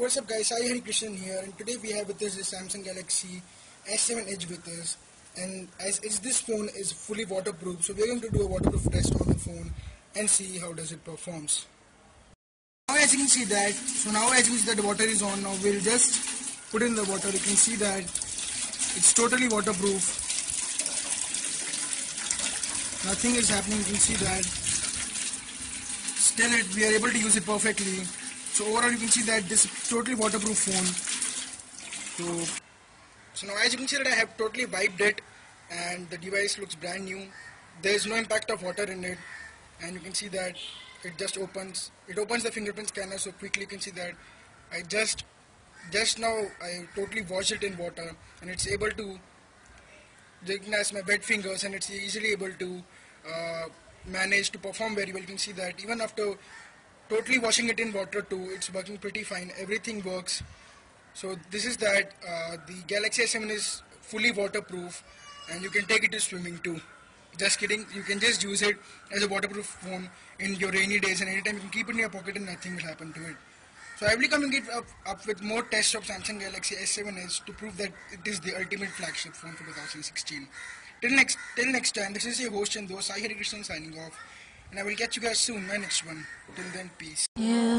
what's up guys, Sai Hari Krishnan here and today we have with us the Samsung Galaxy S7 Edge with us and as, as this phone is fully waterproof so we're going to do a waterproof test on the phone and see how does it performs. Now as you can see that, so now as you can see that the water is on, now we'll just put in the water, you can see that it's totally waterproof. Nothing is happening, you can see that still it, we are able to use it perfectly. So overall you can see that this is totally waterproof phone. So, so now as you can see that I have totally wiped it and the device looks brand new. There is no impact of water in it and you can see that it just opens. It opens the fingerprint scanner so quickly you can see that I just just now I totally washed it in water and it's able to recognize my wet fingers and it's easily able to uh, manage to perform very well. You can see that even after totally washing it in water too. It's working pretty fine. Everything works. So this is that uh, the Galaxy S7 is fully waterproof and you can take it to swimming too. Just kidding. You can just use it as a waterproof phone in your rainy days and anytime you can keep it in your pocket and nothing will happen to it. So I will be coming up, up with more tests of Samsung Galaxy S7 Edge to prove that it is the ultimate flagship phone for 2016 till next till next time this is your host and those Sai Hari Krishnan signing off and I will get you guys soon, my next one. Till then, peace. You.